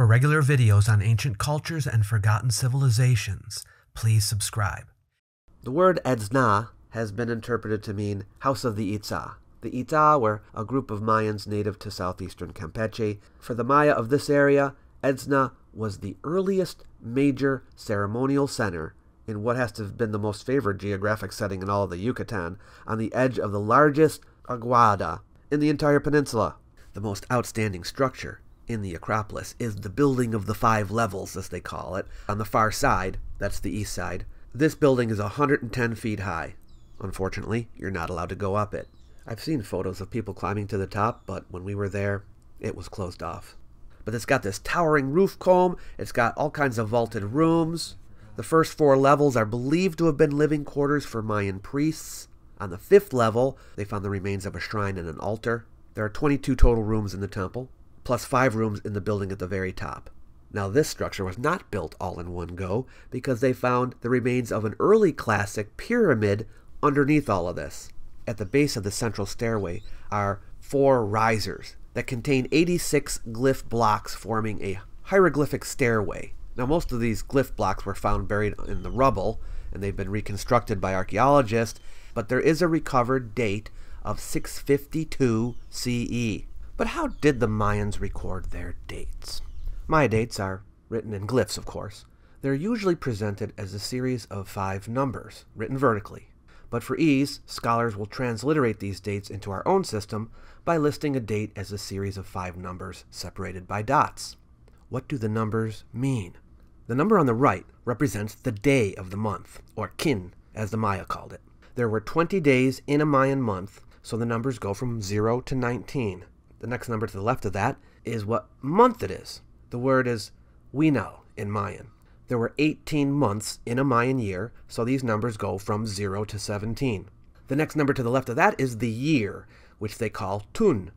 For regular videos on ancient cultures and forgotten civilizations, please subscribe. The word Edzna has been interpreted to mean House of the Itza. The Itza were a group of Mayans native to southeastern Campeche. For the Maya of this area, Edzna was the earliest major ceremonial center in what has to have been the most favored geographic setting in all of the Yucatan, on the edge of the largest aguada in the entire peninsula. The most outstanding structure in the Acropolis is the building of the five levels, as they call it, on the far side, that's the east side. This building is 110 feet high. Unfortunately, you're not allowed to go up it. I've seen photos of people climbing to the top, but when we were there, it was closed off. But it's got this towering roof comb, it's got all kinds of vaulted rooms. The first four levels are believed to have been living quarters for Mayan priests. On the fifth level, they found the remains of a shrine and an altar. There are 22 total rooms in the temple, plus five rooms in the building at the very top. Now, this structure was not built all in one go because they found the remains of an early classic pyramid underneath all of this. At the base of the central stairway are four risers that contain 86 glyph blocks forming a hieroglyphic stairway. Now, most of these glyph blocks were found buried in the rubble, and they've been reconstructed by archaeologists, but there is a recovered date of 652 CE. But how did the Mayans record their dates? Maya dates are written in glyphs, of course. They're usually presented as a series of five numbers, written vertically. But for ease, scholars will transliterate these dates into our own system by listing a date as a series of five numbers separated by dots. What do the numbers mean? The number on the right represents the day of the month, or kin, as the Maya called it. There were 20 days in a Mayan month, so the numbers go from 0 to 19. The next number to the left of that is what month it is. The word is Winal in Mayan. There were 18 months in a Mayan year, so these numbers go from 0 to 17. The next number to the left of that is the year, which they call Tun.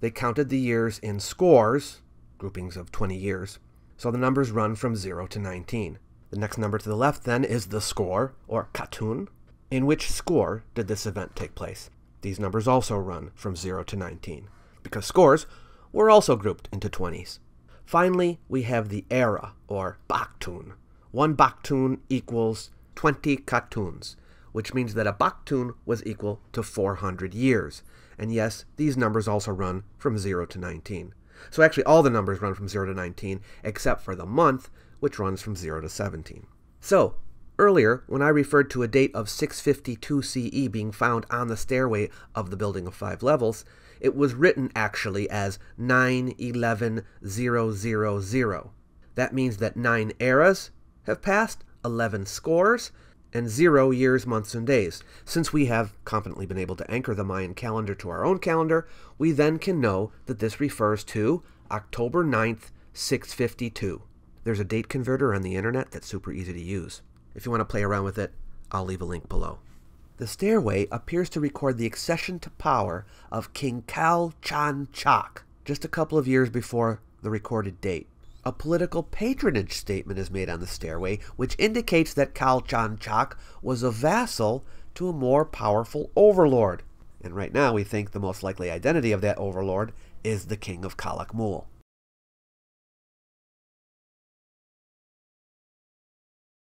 They counted the years in scores, groupings of 20 years, so the numbers run from 0 to 19. The next number to the left then is the score, or Katun. In which score did this event take place? These numbers also run from 0 to 19, because scores were also grouped into 20s. Finally, we have the era, or Baktun. One Baktun equals 20 Katuns, which means that a Baktun was equal to 400 years. And yes, these numbers also run from 0 to 19. So actually all the numbers run from 0 to 19, except for the month, which runs from 0 to 17. So, earlier, when I referred to a date of 652 CE being found on the stairway of the building of five levels, it was written actually as 911000. That means that 9 eras have passed, 11 scores, and 0 years, months, and days. Since we have confidently been able to anchor the Mayan calendar to our own calendar, we then can know that this refers to October 9th, 652. There's a date converter on the internet that's super easy to use. If you want to play around with it, I'll leave a link below. The stairway appears to record the accession to power of King Kal Chan Chak, just a couple of years before the recorded date. A political patronage statement is made on the stairway, which indicates that Kal Chan Chak was a vassal to a more powerful overlord. And right now we think the most likely identity of that overlord is the king of Calakmul.